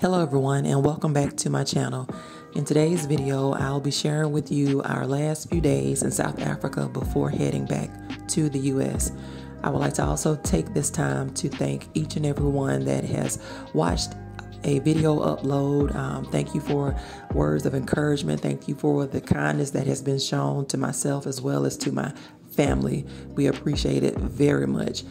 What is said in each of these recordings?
Hello everyone and welcome back to my channel. In today's video, I'll be sharing with you our last few days in South Africa before heading back to the US. I would like to also take this time to thank each and every one that has watched a video upload. Um, thank you for words of encouragement. Thank you for the kindness that has been shown to myself as well as to my family. We appreciate it very much.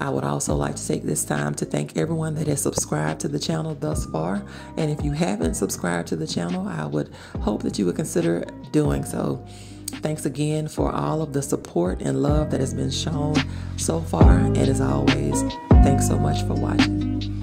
I would also like to take this time to thank everyone that has subscribed to the channel thus far. And if you haven't subscribed to the channel, I would hope that you would consider doing so. Thanks again for all of the support and love that has been shown so far. And as always, thanks so much for watching.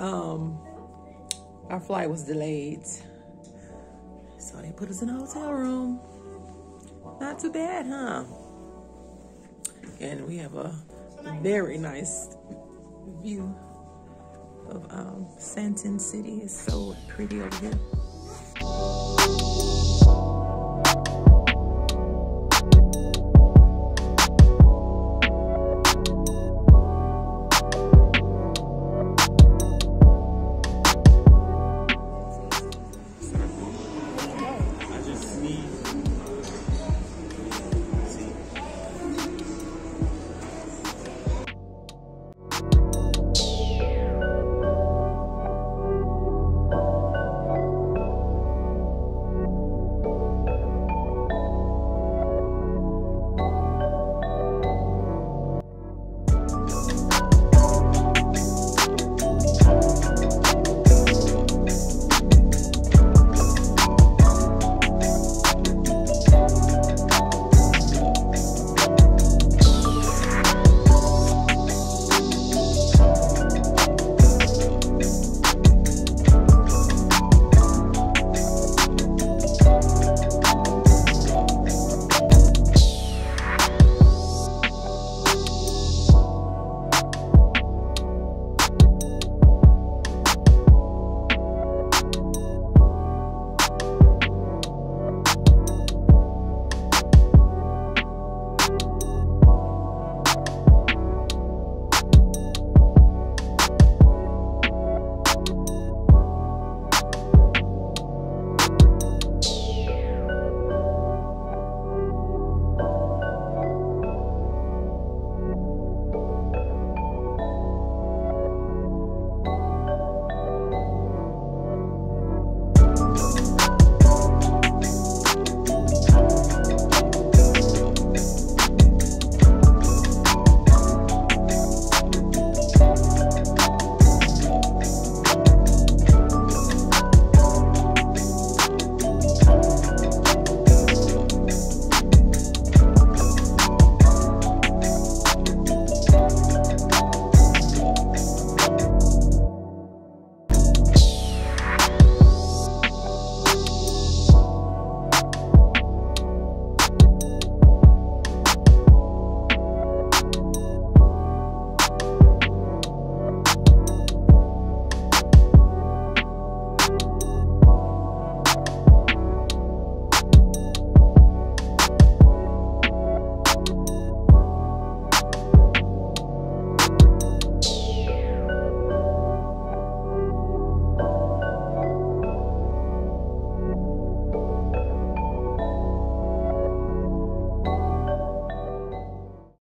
Um, our flight was delayed. So they put us in a hotel room. Not too bad, huh? And we have a very nice view of um, Sandton City. It's so pretty over here.